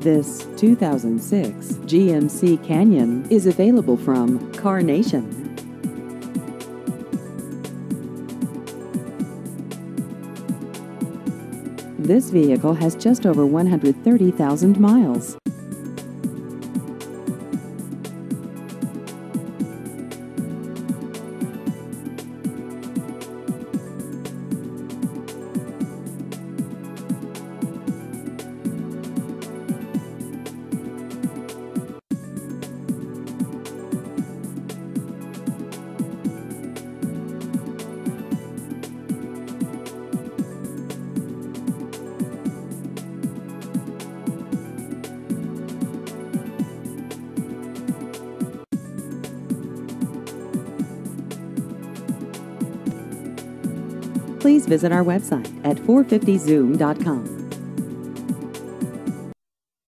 This 2006 GMC Canyon is available from Car Nation. This vehicle has just over 130,000 miles. Please visit our website at 450zoom.com.